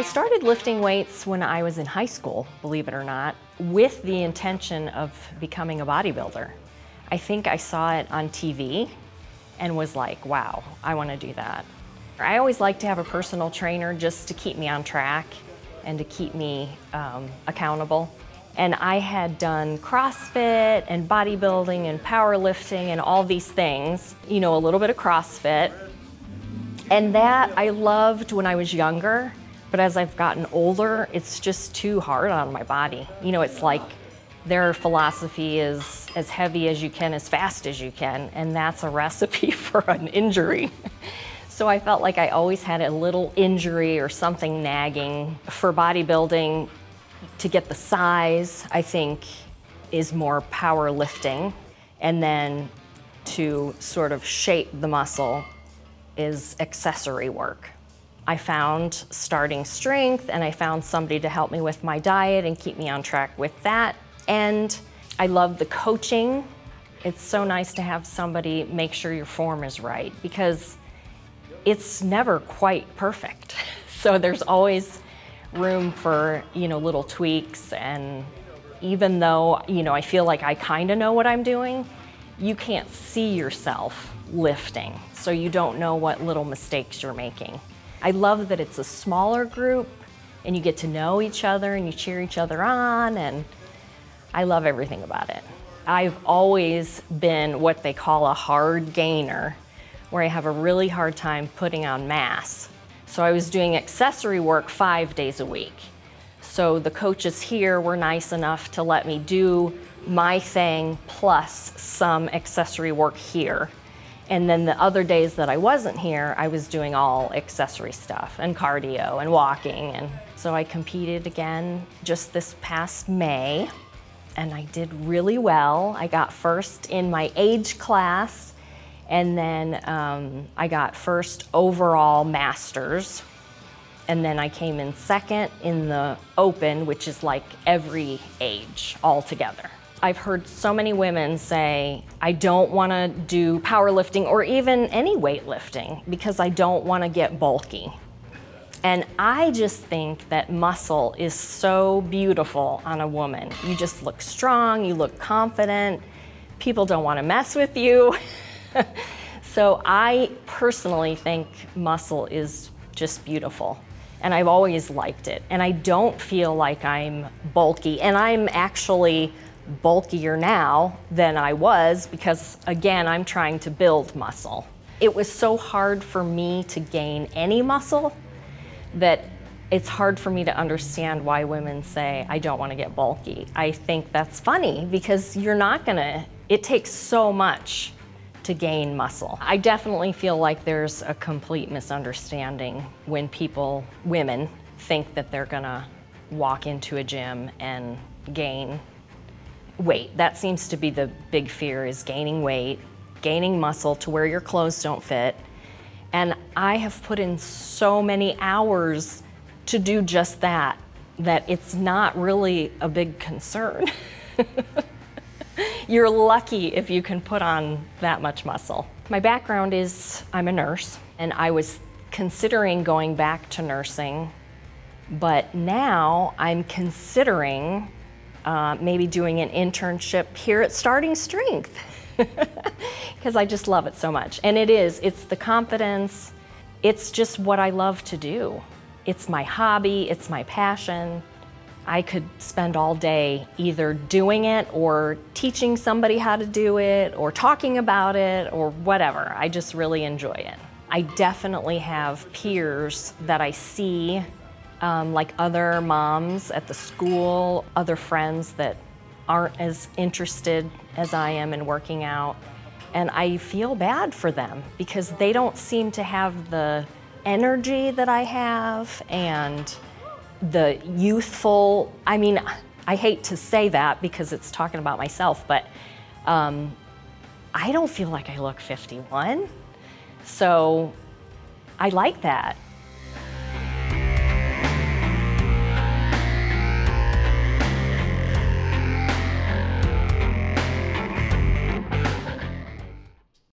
started lifting weights when I was in high school, believe it or not, with the intention of becoming a bodybuilder. I think I saw it on TV and was like, wow, I want to do that. I always like to have a personal trainer just to keep me on track and to keep me um, accountable. And I had done CrossFit and bodybuilding and powerlifting and all these things, you know, a little bit of CrossFit. And that I loved when I was younger, but as I've gotten older, it's just too hard on my body. You know, it's like their philosophy is as heavy as you can, as fast as you can, and that's a recipe for an injury. So I felt like I always had a little injury or something nagging. For bodybuilding, to get the size, I think, is more powerlifting. And then to sort of shape the muscle is accessory work. I found starting strength and I found somebody to help me with my diet and keep me on track with that. And I love the coaching. It's so nice to have somebody make sure your form is right because it's never quite perfect. So there's always room for, you know, little tweaks and even though, you know, I feel like I kind of know what I'm doing, you can't see yourself lifting. So you don't know what little mistakes you're making. I love that it's a smaller group and you get to know each other and you cheer each other on and I love everything about it. I've always been what they call a hard gainer where I have a really hard time putting on mass. So I was doing accessory work five days a week. So the coaches here were nice enough to let me do my thing plus some accessory work here. And then the other days that I wasn't here, I was doing all accessory stuff and cardio and walking. And so I competed again just this past May and I did really well. I got first in my age class and then um, I got first overall masters. And then I came in second in the open, which is like every age altogether. I've heard so many women say, I don't wanna do powerlifting or even any weightlifting because I don't wanna get bulky. And I just think that muscle is so beautiful on a woman. You just look strong, you look confident, people don't wanna mess with you. so I personally think muscle is just beautiful. And I've always liked it. And I don't feel like I'm bulky. And I'm actually bulkier now than I was because, again, I'm trying to build muscle. It was so hard for me to gain any muscle that it's hard for me to understand why women say, I don't want to get bulky. I think that's funny because you're not going to, it takes so much to gain muscle. I definitely feel like there's a complete misunderstanding when people, women, think that they're gonna walk into a gym and gain weight. That seems to be the big fear is gaining weight, gaining muscle to where your clothes don't fit. And I have put in so many hours to do just that, that it's not really a big concern. You're lucky if you can put on that much muscle. My background is I'm a nurse, and I was considering going back to nursing, but now I'm considering uh, maybe doing an internship here at Starting Strength because I just love it so much. And it is, it's the confidence, it's just what I love to do. It's my hobby, it's my passion. I could spend all day either doing it or teaching somebody how to do it or talking about it or whatever. I just really enjoy it. I definitely have peers that I see, um, like other moms at the school, other friends that aren't as interested as I am in working out. And I feel bad for them because they don't seem to have the energy that I have and the youthful, I mean, I hate to say that because it's talking about myself, but um, I don't feel like I look 51. So I like that.